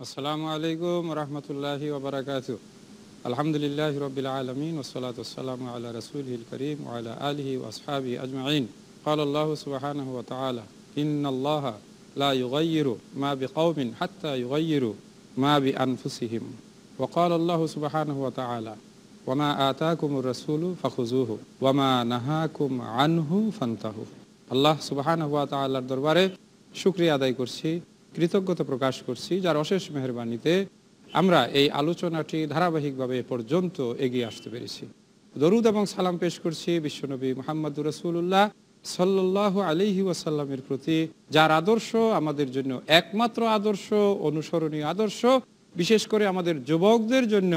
আসসালামু আলাইকুম রহমতুল্লাহি ওবরাকাত আলহামদুলিল্লাহ রবিল আলমিন ওসলাত আসসালামু আল্লাহ রসুল করিম ওয়ালা আলহি ওসহাবি আজমাইন قال الله سبحانه وتعالى إن الله لا يغير ما بقوم حتى يغيروا ما بأنفسهم وقال الله سبحانه وتعالى وما آتاكم الرسول فخذوه وما نهاكم عنه فانتهوا আল্লাহ সুবাহান হুয়া তাল্লার দরবারে শুক্রিয়া আদায় করছি কৃতজ্ঞতা প্রকাশ করছি। যার অশেষ মেহরবানিতে আমরা এই আলোচনাটি ধারাবাহিকভাবে পর্যন্ত এগিয়ে আসতে পেরেছি। দরুদ এবং সালাম পেশ করছি বিশ্বনবী মোহাম্মদুর রসুল্লাহ সাল্লাহ আলিহি ওয়াসাল্লামের প্রতি, যার আদর্শ আমাদের জন্য একমাত্র আদর্শ, অনুসরণীয় আদর্শ, বিশেষ করে আমাদের যুবকদের জন্য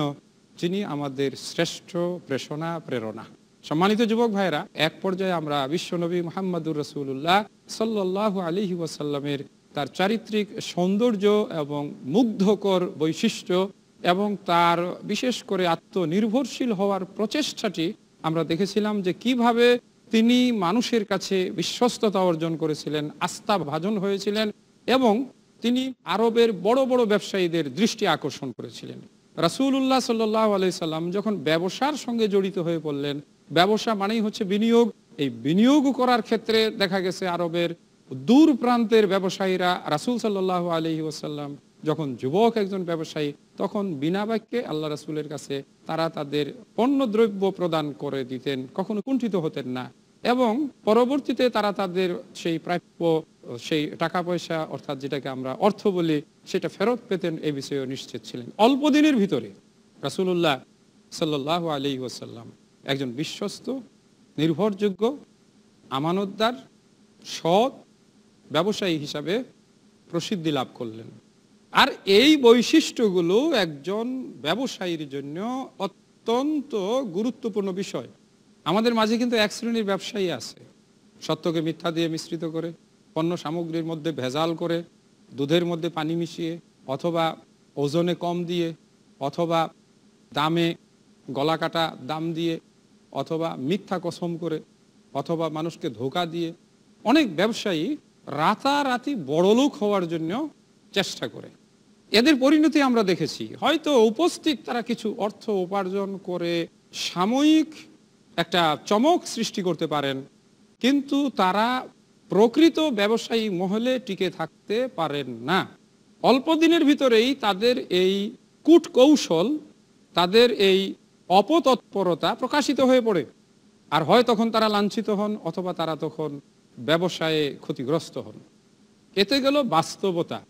যিনি আমাদের শ্রেষ্ঠ প্রেষণা, প্রেরণা। সম্মানিত যুবক ভাইরা এক পর্যায়ে আমরা বিশ্বনবী মোহাম্মদুর রসুল্লাহ সাল্লাহ আলিহি ওয়াসাল্লামের তার চারিত্রিক সৌন্দর্য এবং মুগ্ধকর বৈশিষ্ট্য এবং তার বিশেষ করে আত্মনির্ভরশীল হওয়ার প্রচেষ্টাটি আমরা দেখেছিলাম যে কীভাবে তিনি মানুষের কাছে বিশ্বস্ততা অর্জন করেছিলেন, আস্থা ভাজন হয়েছিলেন এবং তিনি আরবের বড় বড় ব্যবসায়ীদের দৃষ্টি আকর্ষণ করেছিলেন। রাসুল্লাহ সাল্লাহ আলাই সাল্লাম যখন ব্যবসার সঙ্গে জড়িত হয়ে পড়লেন, ব্যবসা মানেই হচ্ছে বিনিয়োগ। এই বিনিয়োগ করার ক্ষেত্রে দেখা গেছে আরবের দূর প্রান্তের ব্যবসায়ীরা রাসুল সাল্লাহ আলহি ওসাল্লাম যখন যুবক একজন ব্যবসায়ী, তখন বিনা বাক্যে আল্লাহ রাসুলের কাছে তারা তাদের পণ্যদ্রব্য প্রদান করে দিতেন, কখনো কুণ্ঠিত হতেন না এবং পরবর্তীতে তারা তাদের সেই প্রাপ্য, সেই টাকা পয়সা অর্থাৎ যেটাকে আমরা অর্থ বলি, সেটা ফেরত পেতেন এই বিষয়ে নিশ্চিত ছিলেন। অল্প দিনের ভিতরে রাসুল্লাহ সাল্লাহ আলি ওসাল্লাম একজন বিশ্বস্ত, নির্ভরযোগ্য, আমানতদার, সৎ ব্যবসায়ী হিসাবে প্রসিদ্ধি লাভ করলেন। আর এই বৈশিষ্ট্যগুলো একজন ব্যবসায়ীর জন্য অত্যন্ত গুরুত্বপূর্ণ বিষয়। আমাদের মাঝে কিন্তু এক শ্রেণির ব্যবসায়ী আছে। সত্যকে মিথ্যা দিয়ে মিশ্রিত করে, পণ্য সামগ্রীর মধ্যে ভেজাল করে, দুধের মধ্যে পানি মিশিয়ে, অথবা ওজনে কম দিয়ে, অথবা দামে গলা কাটা দাম দিয়ে, অথবা মিথ্যা কসম করে, অথবা মানুষকে ধোকা দিয়ে, অনেক ব্যবসায়ী রাতারাতি বড়লোক হওয়ার জন্য চেষ্টা করে। এদের পরিণতি আমরা দেখেছি। হয়তো উপস্থিত তারা কিছু অর্থ উপার্জন করে সাময়িক একটা চমক সৃষ্টি করতে পারেন, কিন্তু তারা প্রকৃত ব্যবসায়ী মহলে টিকে থাকতে পারেন না। অল্প দিনের ভিতরেই তাদের এই কূট কৌশল তাদের এই অপতৎপরতা প্রকাশিত হয়ে পড়ে। আর হয় তখন তারা লাঞ্ছিত হন, অথবা তারা তখন ব্যবসায়ে ক্ষতিগ্রস্ত হন। এতে গেল বাস্তবতা।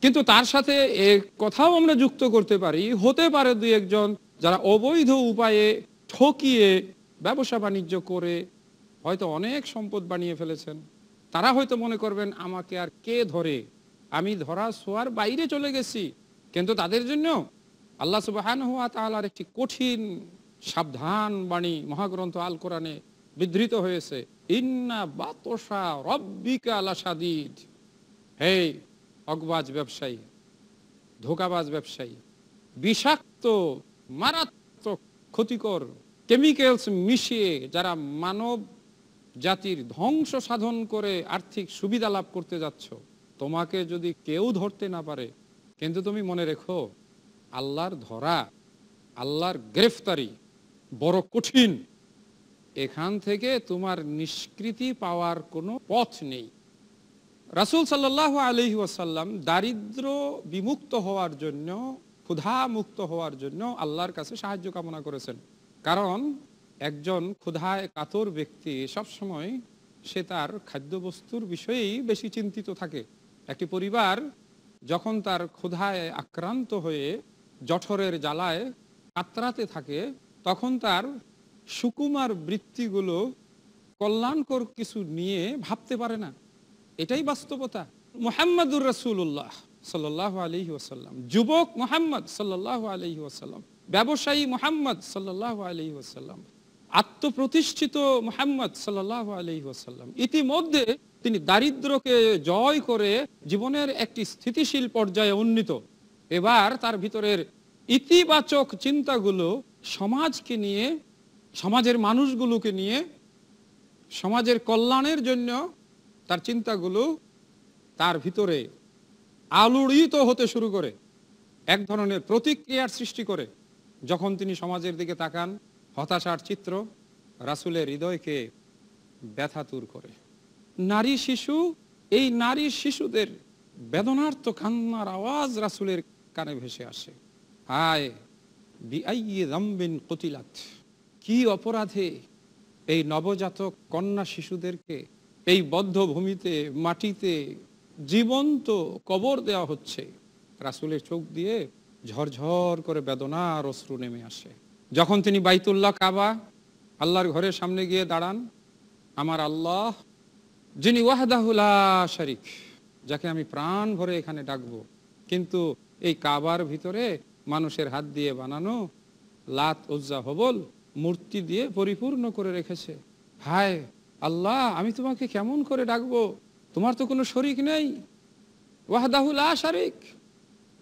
কিন্তু তার সাথে এ কথাও আমরা যুক্ত করতে পারি, হতে পারে দুই একজন যারা অবৈধ উপায়ে ঠকিয়ে ব্যবসা বাণিজ্য করে হয়তো অনেক সম্পদ বানিয়ে ফেলেছেন। তারা হয়তো মনে করবেন, আমাকে আর কে ধরে? আমি ধরা শোয়ার বাইরে চলে গেছি। কিন্তু তাদের জন্য আল্লাহ সুবাহান হুয়া তালার একটি কঠিন সাবধান বাণী, মহাগ্রন্থ আল কোরআনে বিধৃত হয়েছে। ইন্না বাতসা রব্বিকা আলা সাদিদ হে অগবাজ ব্যবসায়ী, ধোকাবাজ ব্যবসায়ী, বিষাক্ত, মারাত্মক, ক্ষতিকর কেমিক্যালস মিশিয়ে যারা মানব জাতির ধ্বংস সাধন করে আর্থিক সুবিধা লাভ করতে যাচ্ছ, তোমাকে যদি কেউ ধরতে না পারে, কিন্তু তুমি মনে রেখো, আল্লাহর ধরা, আল্লাহর গ্রেফতারি বড় কঠিন। এখান থেকে তোমার নিষ্কৃতি পাওয়ার কোনো পথ নেই। রাসুল সাল্লাহ আলহি ওয়াসাল্লাম দারিদ্র বিমুক্ত হওয়ার জন্য, ক্ষুধা মুক্ত হওয়ার জন্য আল্লাহর কাছে সাহায্য কামনা করেছেন। কারণ একজন ক্ষুধায় কাতর ব্যক্তি সবসময় সে তার খাদ্যবস্তুর বিষয়েই বেশি চিন্তিত থাকে। একটি পরিবার যখন তার ক্ষুধায় আক্রান্ত হয়ে জঠরের জ্বালায় কাতরাতে থাকে, তখন তার সুকুমার বৃত্তিগুলো কল্যাণকর কিছু নিয়ে ভাবতে পারে না। এটাই বাস্তবতা। মোহাম্মদুর রসুল্লাহ সাল্লাহ আলহি ওসাল্লাম যুবক মোহাম্মদ সাল্লাহ আলহি ওসাল্লাম ব্যবসায়ী মোহাম্মদ সাল্লাহ আলহি ওসাল্লাম আত্মপ্রতিষ্ঠিত মোহাম্মদ সাল্লাহ আলহি ওসাল্লাম ইতিমধ্যে তিনি দারিদ্রকে জয় করে জীবনের একটি স্থিতিশীল পর্যায়ে উন্নীত। এবার তার ভিতরের ইতিবাচক চিন্তাগুলো সমাজকে নিয়ে সমাজের মানুষগুলোকে নিয়ে, সমাজের কল্যাণের জন্য তার চিন্তাগুলো তার ভিতরে আলোড়িত হতে শুরু করে, এক ধরনের প্রতিক্রিয়ার সৃষ্টি করে। যখন তিনি সমাজের দিকে তাকান, হতাশার চিত্র রাসুলের হৃদয়কে ব্যথাতুর করে। নারী শিশু, এই নারী শিশুদের বেদনার্থ কান্নার আওয়াজ রাসুলের কানে ভেসে আসে। হায়, বিআইয়ে দম্বিন কতিলাত। কি অপরাধে এই নবজাতক কন্যা শিশুদেরকে এই বদ্ধ ভূমিতে, মাটিতে জীবন্ত কবর দেওয়া হচ্ছে? রাসুলের চোখ দিয়ে ঝরঝর করে বেদনার অশ্রু নেমে আসে। যখন তিনি বাইতুল্লাহ কাবা, আল্লাহর ঘরের সামনে গিয়ে দাঁড়ান, আমার আল্লাহ, যিনি ওয়াহদাহুল্লা শরিক, যাকে আমি প্রাণ ভরে এখানে ডাকবো, কিন্তু এই কাবার ভিতরে মানুষের হাত দিয়ে বানানো লাত, উজ্জা, হবল মূর্তি দিয়ে পরিপূর্ণ করে রেখেছে। হায় আল্লাহ, আমি তোমাকে কেমন করে ডাকবো? তোমার তো কোনো শরিক নেই। ওয়াহদাহুল শারিক।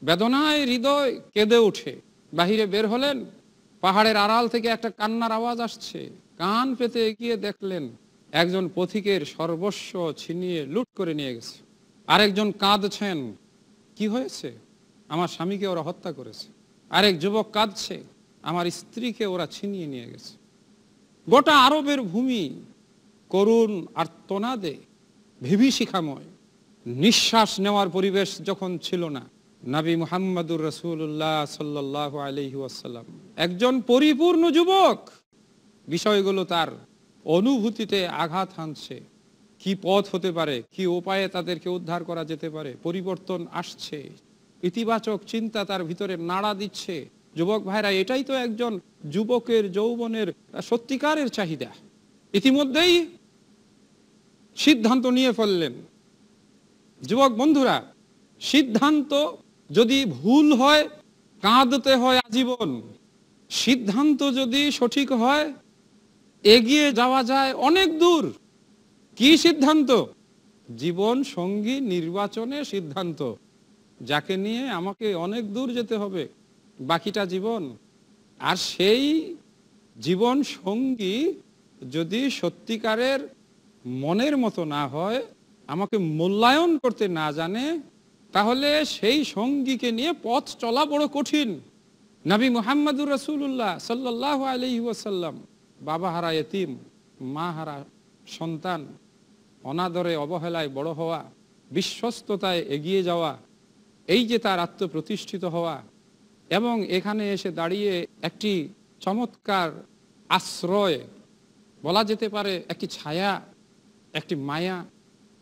বেদনায় হৃদয় কেঁদে উঠে বাহিরে বের হলেন, পাহাড়ের আড়াল থেকে একটা কান্নার আওয়াজ আসছে। কান পেতে এগিয়ে দেখলেন, একজন পথিকের সর্বস্ব ছিনিয়ে লুট করে নিয়ে গেছে। আরেকজন কাঁদছেন, কি হয়েছে? আমার স্বামীকে ওরা হত্যা করেছে। আরেক যুবক কাঁদছে আমার স্ত্রীকে ওরা ছিনিয়ে নিয়ে গেছে। গোটা আরবের ভূমি করুণ আর্তনাদে ভিভিশিখাময় নিঃশ্বাস নেওয়ার পরিবেশ যখন ছিল না, নাবী মুহাম্মদুর রসুল্লাহ সাল্লাহ আলহি ওয়াসাল্লাম। একজন পরিপূর্ণ যুবক। বিষয়গুলো তার অনুভূতিতে আঘাত হানছে। কি পথ হতে পারে, কি উপায়ে তাদেরকে উদ্ধার করা যেতে পারে, পরিবর্তন আসছে। ইতিবাচক চিন্তা তার ভিতরে নাড়া দিচ্ছে। যুবক ভাইরা, এটাই তো একজন যুবকের, যৌবনের সত্যিকারের চাহিদা। ইতিমধ্যেই সিদ্ধান্ত নিয়ে ফেললেন। যুবক বন্ধুরা, সিদ্ধান্ত যদি ভুল হয়, কাঁদতে হয় আজীবন। সিদ্ধান্ত যদি সঠিক হয়, এগিয়ে যাওয়া যায় অনেক দূর। কি সিদ্ধান্ত? জীবন সঙ্গী নির্বাচনে সিদ্ধান্ত। যাকে নিয়ে আমাকে অনেক দূর যেতে হবে। বাকিটা জীবন। আর সেই জীবন সঙ্গী যদি সত্যিকারের মনের মতো না হয়, আমাকে মূল্যায়ন করতে না জানে, তাহলে সেই সঙ্গীকে নিয়ে পথ চলা বড় কঠিন। নবী মোহাম্মদুর রসুল্লাহ সাল্লাহ আলহি বাবা হারা এতিম, মা হারা সন্তান, অনাদরে অবহেলায় বড় হওয়া, বিশ্বস্ততায় এগিয়ে যাওয়া, এই যে তার আত্মপ্রতিষ্ঠিত হওয়া এবং এখানে এসে দাঁড়িয়ে একটি চমৎকার আশ্রয়, বলা যেতে পারে একটি ছায়া, একটি মায়া,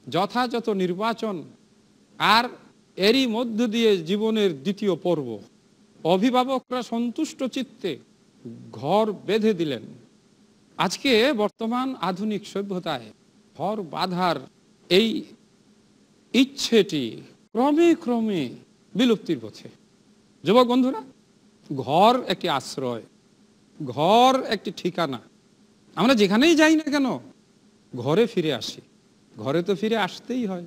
যথাযথ নির্বাচন আর এরই মধ্য দিয়ে জীবনের দ্বিতীয় পর্ব। অভিভাবকরা সন্তুষ্ট চিত্তে ঘর বেঁধে দিলেন। আজকে বর্তমান আধুনিক সভ্যতায় ঘর বাঁধার এই ইচ্ছেটি ক্রমে ক্রমে বিলুপ্তির পথে। যুবক বন্ধুরা, ঘর একটি আশ্রয়, ঘর একটি ঠিকানা। আমরা যেখানেই যাই না কেন, ঘরে ফিরে আসি। ঘরে তো ফিরে আসতেই হয়।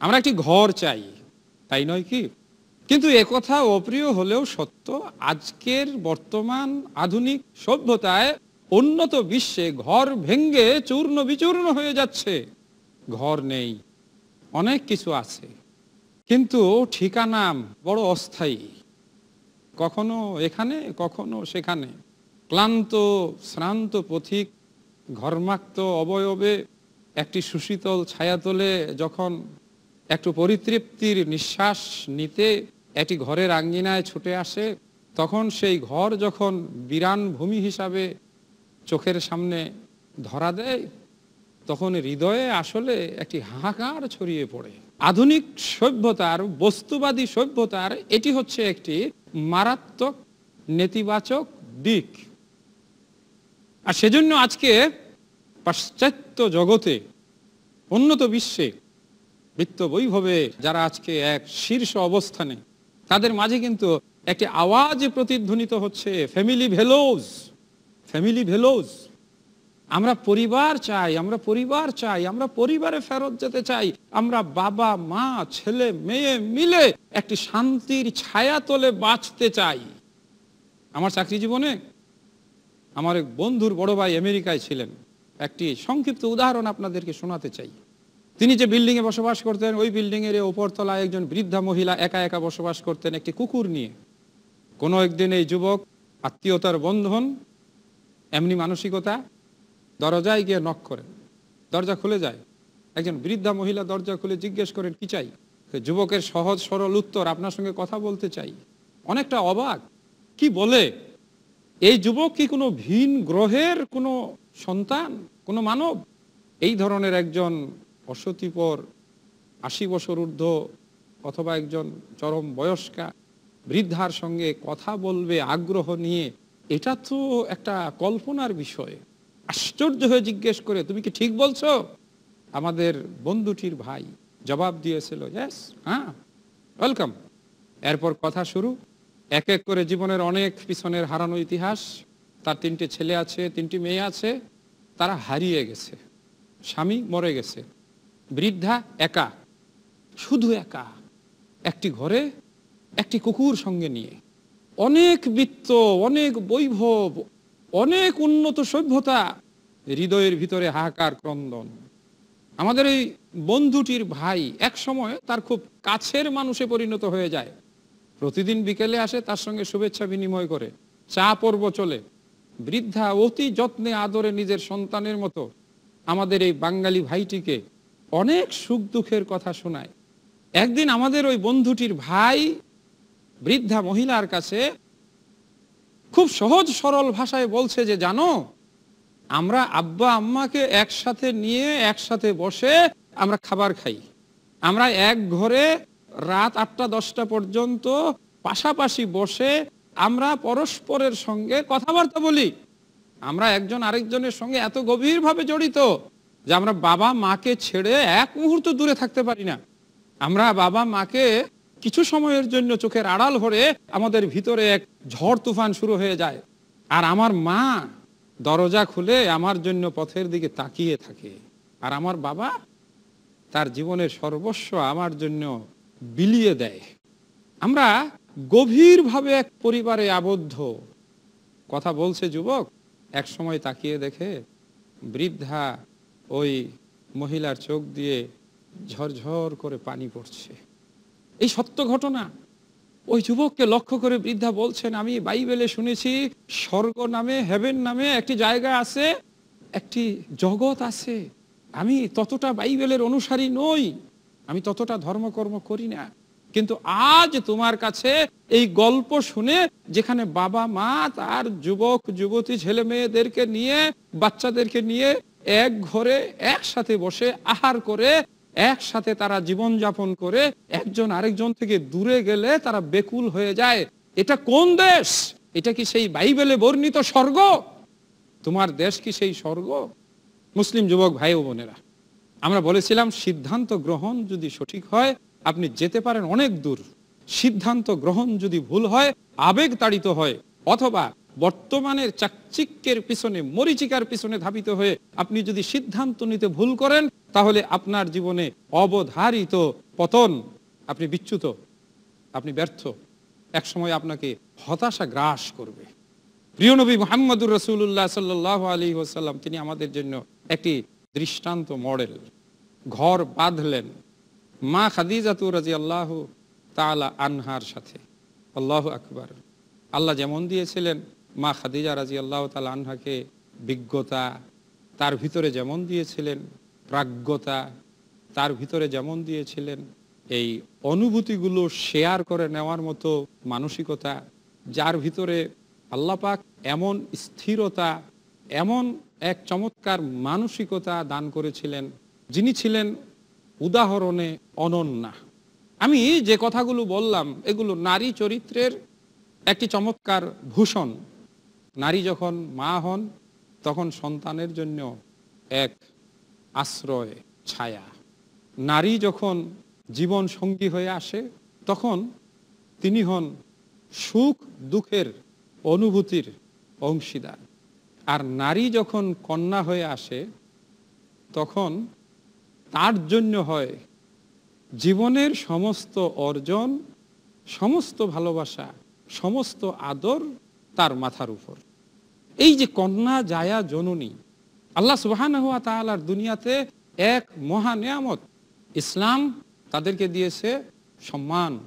আমরা একটি ঘর চাই, তাই নয় কি? কিন্তু একথা অপ্রিয় হলেও সত্য, আজকের বর্তমান আধুনিক সভ্যতায় উন্নত বিশ্বে ঘর ভেঙ্গে চূর্ণ বিচূর্ণ হয়ে যাচ্ছে। ঘর নেই, অনেক কিছু আছে। কিন্তু ঠিকানা বড় অস্থায়ী। কখনো এখানে, কখনো সেখানে। ক্লান্ত, শ্রান্ত পথিক, ঘর্মাক্ত অবয়বে একটি সুশীতল ছায়াতলে যখন একটু পরিতৃপ্তির নিঃশ্বাস নিতে একটি ঘরের আঙ্গিনায় ছুটে আসে, তখন সেই ঘর যখন বিরান ভূমি হিসাবে চোখের সামনে ধরা দেয়, তখন হৃদয়ে আসলে একটি হাহাকার ছড়িয়ে পড়ে। আধুনিক সভ্যতার, বস্তুবাদী সভ্যতার, এটি হচ্ছে একটি মারাত্মক নেতিবাচক দিক। আর সেজন্য আজকে পাশ্চাত্য জগতে, উন্নত বিশ্বে, বৃত্ত বৈভবে যারা আজকে এক শীর্ষ অবস্থানে, তাদের মাঝে কিন্তু একটি আওয়াজ প্রতিধ্বনিত হচ্ছে ফ্যামিলি ভেলোজ ফ্যামিলি ভেলোজ আমরা পরিবার চাই, আমরা পরিবার চাই, আমরা পরিবারে ফেরত যেতে চাই, আমরা বাবা, মা, ছেলে, মেয়ে মিলে একটি শান্তির ছায়া তোলে বাঁচতে চাই। আমার চাকরি জীবনে আমার এক বন্ধুর বড় ভাই আমেরিকায় ছিলেন। একটি সংক্ষিপ্ত উদাহরণ আপনাদেরকে শোনাতে চাই। তিনি যে বিল্ডিংয়ে বসবাস করতেন, ওই বিল্ডিংয়ের ওপরতলায় একজন বৃদ্ধা মহিলা একা একা বসবাস করতেন একটি কুকুর নিয়ে। কোনো একদিন এই যুবক আত্মীয়তার বন্ধন, এমনি মানসিকতা দরজায় গিয়ে নক করেন দরজা খুলে যায়। একজন বৃদ্ধা মহিলা দরজা খুলে জিজ্ঞেস করেন, কি চাই? যুবকের সহজ সরল উত্তর আপনার সঙ্গে কথা বলতে চাই। অনেকটা অবাক। কি বলে? এই যুবক কি কোনো ভিন গ্রহের কোনো সন্তান? কোনো মানব? এই ধরনের একজন অসতিপর, আশি বছর ঊর্ধ্ব অথবা একজন চরম বয়স্কা বৃদ্ধার সঙ্গে কথা বলবে আগ্রহ নিয়ে, এটা তো একটা কল্পনার বিষয়। আশ্চর্য হয়ে জিজ্ঞেস করে, তুমি কি ঠিক বলছো? আমাদের বন্ধুটির ভাই। জবাব দিয়েছিল ইয়েস হ্যাঁ ওয়েলকাম এরপর কথা শুরু। এক এক করে জীবনের অনেক পিছনের হারানো ইতিহাস। তার তিনটে ছেলে আছে, তিনটি মেয়ে আছে। তারা হারিয়ে গেছে। স্বামী মরে গেছে। বৃদ্ধা একা, শুধু একা। একটি ঘরে, একটি কুকুর সঙ্গে নিয়ে। অনেক বৃত্ত, অনেক বৈভব অনেক উন্নত সভ্যতা হৃদয়ের ভিতরে হাহাকার ক্রন্দন। আমাদের এই বন্ধুটির ভাই এক সময় তার খুব কাছের মানুষে পরিণত হয়ে যায়। প্রতিদিন বিকেলে আসে, তার সঙ্গে শুভেচ্ছা বিনিময় করে। চা পর্ব চলে। বৃদ্ধা অতি যত্নে আদরে নিজের সন্তানের মতো আমাদের এই বাঙালি ভাইটিকে অনেক সুখ দুঃখের কথা শোনায়। একদিন আমাদের ওই বন্ধুটির ভাই বৃদ্ধা মহিলার কাছে খুব সহজ সরল ভাষায় বলছে যে, জানো, আমরা আব্বা আম্মাকে একসাথে নিয়ে একসাথে বসে আমরা খাবার খাই। আমরা এক ঘরে রাত আটটা, দশটা পর্যন্ত পাশাপাশি বসে আমরা পরস্পরের সঙ্গে কথাবার্তা বলি। আমরা একজন আরেকজনের সঙ্গে এত গভীরভাবে জড়িত যে, আমরা বাবা মাকে ছেড়ে এক মুহূর্ত দূরে থাকতে পারি না। আমরা বাবা মাকে কিছু সময়ের জন্য চোখের আড়াল ভরে আমাদের ভিতরে এক ঝড় তুফান শুরু হয়ে যায়। আর আমার মা দরজা খুলে আমার জন্য পথের দিকে তাকিয়ে থাকে। আর আমার বাবা তার জীবনের সর্বস্ব আমার জন্য বিলিয়ে দেয়। আমরা গভীরভাবে এক পরিবারে আবদ্ধ। কথা বলছে যুবক, এক সময় তাকিয়ে দেখে বৃদ্ধা ওই মহিলার চোখ দিয়ে ঝরঝর করে পানি পড়ছে। এই সত্য ঘটনা। ওই যুবককে লক্ষ্য করে বৃদ্ধা বলছেন, আমি বাইবেলে শুনেছি, স্বর্গ নামে, হেভেন নামে একটি জায়গা আছে, একটি জগৎ আছে। আমি ততটা বাইবেলের অনুসারী নই, আমি ততটা ধর্মকর্ম করি না। কিন্তু আজ তোমার কাছে এই গল্প শুনে, যেখানে বাবা, মা, তার যুবক, যুবতী, ছেলে মেয়েদেরকে নিয়ে, বাচ্চাদেরকে নিয়ে এক ঘরে একসাথে বসে আহার করে একসাথে তারা জীবন যাপন করে একজন আরেকজন থেকে দূরে গেলে তারা বেকুল হয়ে যায়। এটা কোন দেশ? এটা কি সেই বাইবেলে বর্ণিত স্বর্গ? তোমার দেশ কি সেই স্বর্গ? মুসলিম যুবক ভাই ও বোনেরা, আমরা বলেছিলাম সিদ্ধান্ত গ্রহণ যদি সঠিক হয়, আপনি যেতে পারেন অনেক দূর। সিদ্ধান্ত গ্রহণ যদি ভুল হয়, আবেগ তাড়িত হয়, অথবা বর্তমানের চাকচিক্যের পিছনে, মরিচিকার পিছনে ধাবিত হয়ে আপনি যদি সিদ্ধান্ত নিতে ভুল করেন তাহলে আপনার জীবনে অবধারিত পতন আপনি বিচ্যুত, আপনি ব্যর্থ। এক সময় আপনাকে হতাশা গ্রাস করবে। প্রিয় নবী মোহাম্মদুর রসুল্লাহ সাল্লাহ আলী ওসাল্লাম তিনি আমাদের জন্য একটি দৃষ্টান্ত মডেল। ঘর বাঁধলেন মা খাদিজাতু রাজি আল্লাহ তালা আনহার সাথে। আল্লাহ আকবার। আল্লাহ যেমন দিয়েছিলেন, মা খাদিজা রাজি আল্লাহ তালা আনহাকে বিজ্ঞতা তার ভিতরে যেমন দিয়েছিলেন প্রাজ্ঞতা তার ভিতরে যেমন দিয়েছিলেন, এই অনুভূতিগুলো শেয়ার করে নেওয়ার মতো মানসিকতা, যার ভিতরে আল্লাপাক এমন স্থিরতা, এমন এক চমৎকার মানসিকতা দান করেছিলেন, যিনি ছিলেন উদাহরণে অনন্যা। আমি যে কথাগুলো বললাম, এগুলো নারী চরিত্রের একটি চমৎকার ভূষণ। নারী যখন মা হন, তখন সন্তানের জন্য এক আশ্রয়, ছায়া। নারী যখন জীবন সঙ্গী হয়ে আসে, তখন তিনি হন সুখ দুঃখের অনুভূতির অংশীদার। আর নারী যখন কন্যা হয়ে আসে, তখন তার জন্য হয় জীবনের সমস্ত অর্জন, সমস্ত ভালোবাসা, সমস্ত আদর তার মাথার উপর। এই যে কন্যা, জায়া, জননী আল্লাহ সুবাহান হুয়া তালার দুনিয়াতে এক মহা নিয়ামত। ইসলাম তাদেরকে দিয়েছে সম্মান।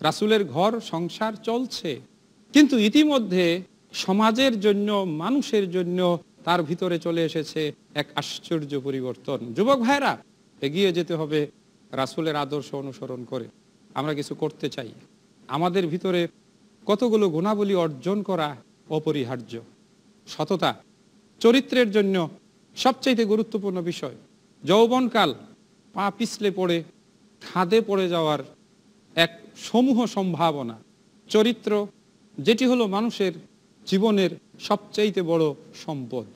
রাসুলের ঘর, সংসার চলছে। কিন্তু ইতিমধ্যে সমাজের জন্য, মানুষের জন্য তার ভিতরে চলে এসেছে এক আশ্চর্য পরিবর্তন। যুবক ভাইরা এগিয়ে যেতে হবে রাসুলের আদর্শ অনুসরণ করে। আমরা কিছু করতে চাই। আমাদের ভিতরে কতগুলো গুণাবলী অর্জন করা অপরিহার্য। সততা চরিত্রের জন্য সবচাইতে গুরুত্বপূর্ণ বিষয়। যৌবনকাল পা পিছলে পড়ে, খাদে পড়ে যাওয়ার এক সমূহ সম্ভাবনা। চরিত্র যেটি হলো মানুষের জীবনের সবচাইতে বড় সম্পদ।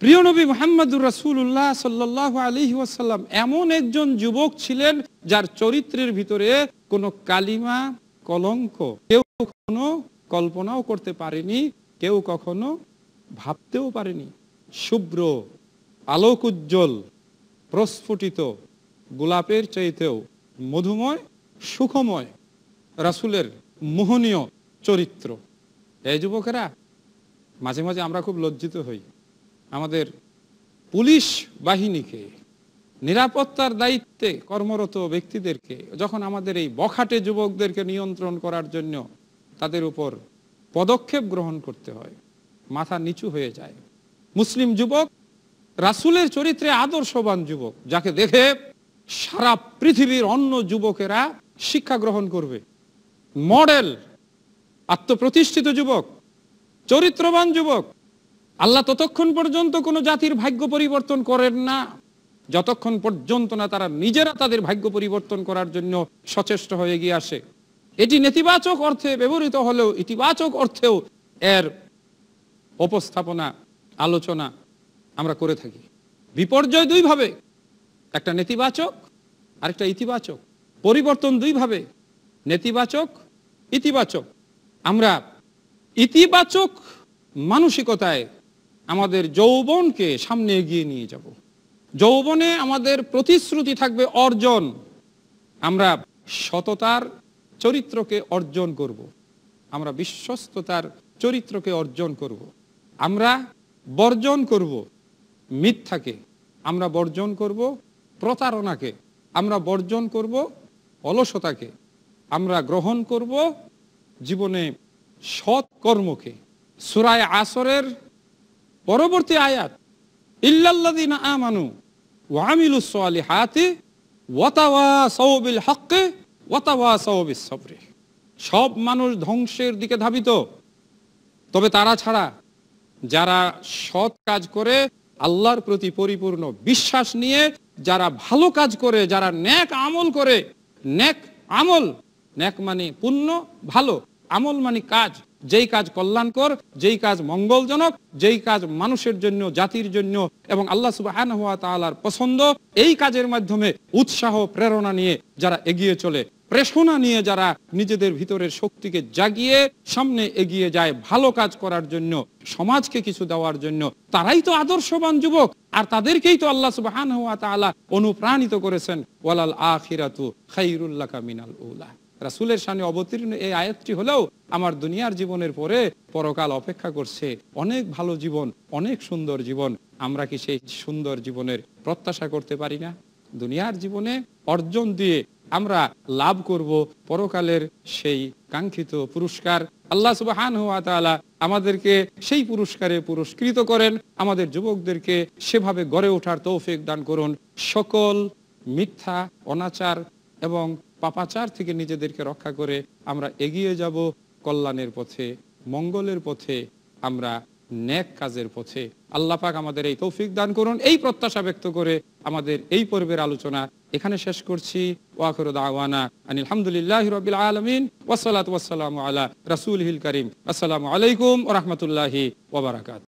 প্রিয় নবী মোহাম্মদুর রাসুল্লাহ সাল্লাহ আলী ওয়াসাল্লাম এমন একজন যুবক ছিলেন যার চরিত্রের ভিতরে কোনো কালিমা, কলঙ্ক কেউ কখনো কল্পনাও করতে পারেনি, কেউ কখনো ভাবতেও পারেনি। শুভ্র আলোক উজ্জ্বল প্রস্ফুটিত, গোলাপের চাইতেও মধুময়, সুখময়, রাসুলের মোহনীয় চরিত্র। এই যুবকেরা, মাঝে মাঝে আমরা খুব লজ্জিত হই। আমাদের পুলিশ বাহিনীকে, নিরাপত্তার দায়িত্বে কর্মরত ব্যক্তিদেরকে, যখন আমাদের এই বখাটে যুবকদেরকে নিয়ন্ত্রণ করার জন্য তাদের উপর পদক্ষেপ গ্রহণ করতে হয়, মাথা নিচু হয়ে যায়। মুসলিম যুবক, রাসুলের চরিত্রে আদর্শবান যুবক, যাকে দেখে সারা পৃথিবীর অন্য যুবকেরা শিক্ষা গ্রহণ করবে। মডেল, আত্মপ্রতিষ্ঠিত যুবক, চরিত্রবান যুবক। আল্লাহ ততক্ষণ পর্যন্ত কোনো জাতির ভাগ্য পরিবর্তন করেন না। যতক্ষণ পর্যন্ত না তারা নিজেরা তাদের ভাগ্য পরিবর্তন করার জন্য সচেষ্ট হয়ে গিয়ে আসে। এটি নেতিবাচক অর্থে ব্যবহৃত হলেও ইতিবাচক অর্থেও এর উপস্থাপনা আলোচনা আমরা করে থাকি। বিপর্যয় দুইভাবে, একটা নেতিবাচক, আরেকটা ইতিবাচক। পরিবর্তন দুইভাবে, নেতিবাচক, ইতিবাচক। আমরা ইতিবাচক মানসিকতায় আমাদের যৌবনকে সামনে এগিয়ে নিয়ে যাব। যৌবনে আমাদের প্রতিশ্রুতি থাকবে অর্জন। আমরা সততার চরিত্রকে অর্জন করব। আমরা বিশ্বস্ততার চরিত্রকে অর্জন করব। আমরা বর্জন করব, মিথ্যাকে। আমরা বর্জন করব প্রতারণাকে। আমরা বর্জন করব অলসতাকে। আমরা গ্রহণ করব জীবনে সৎ কর্মকে। সুরায় আসরের পরবর্তী আয়াত ইল্লাল্লাদিন আমানু ওয়ামিলু হাতে ওয়াতাওয়া সৌবিল হককে ওয়াতাওয়া সৌবিল সবরে। সব মানুষ ধ্বংসের দিকে ধাবিত। তবে তারা ছাড়া যারা সৎ কাজ করে, আল্লাহর প্রতি পরিপূর্ণ বিশ্বাস নিয়ে, যারা ভালো কাজ করে, যারা ন্যাক আমল করে, ন্যাক আমল, ন্যাক মানে পুণ্য, ভালো। আমল মানে কাজ। যেই কাজ কল্যাণকর, যেই কাজ মঙ্গলজনক, যেই কাজ মানুষের জন্য, জাতির জন্য এবং আল্লাহ সুবাহ পছন্দ, এই কাজের মাধ্যমে উৎসাহ, প্রেরণা নিয়ে যারা এগিয়ে চলে প্রেষণা নিয়ে যারা নিজেদের ভিতরের শক্তিকে জাগিয়ে সামনে এগিয়ে যায়, ভালো কাজ করার জন্য, সমাজকে কিছু দেওয়ার জন্য, তারাই তো আদর্শবান যুবক। আর তাদেরকেই তো আল্লাহ সুবাহান হুয়া তালা অনুপ্রাণিত করেছেন, ওয়ালাল আখিরাতু খাইরুল্লাহ মিনাল উল্লাহ রাসুলের সামনে অবতীর্ণ এই আয়াতটি হলেও আমার দুনিয়ার জীবনের পরে পরকাল অপেক্ষা করছে। অনেক ভালো জীবন, অনেক সুন্দর জীবন। আমরা কি সেই সুন্দর জীবনের প্রত্যাশা করতে পারি না? দুনিয়ার জীবনে অর্জন দিয়ে আমরা লাভ করব পরকালের সেই কাঙ্ক্ষিত পুরস্কার। আল্লাহ সুবাহান তালা আমাদেরকে সেই পুরস্কারে পুরস্কৃত করেন। আমাদের যুবকদেরকে সেভাবে গড়ে ওঠার তৌফিক দান করুন। সকল মিথ্যা, অনাচার এবং পাপাচার থেকে নিজেদেরকে রক্ষা করে আমরা এগিয়ে যাব কল্যাণের পথে, মঙ্গলের পথে, আমরা ন্যাক কাজের পথে। আল্লাহ পাক আমাদের এই তৌফিক দান করুন। এই প্রত্যাশা ব্যক্ত করে আমাদের এই পর্বের আলোচনা এখানে শেষ করছি। ওয়াকর দাওয়ানা আলহামদুলিল্লাহ রবিল আলমিন। ওসালাত ওসালাম আলা রাসুল হিল করিম। আসসালামু আলাইকুম রহমতুল্লাহি ওবরাকাত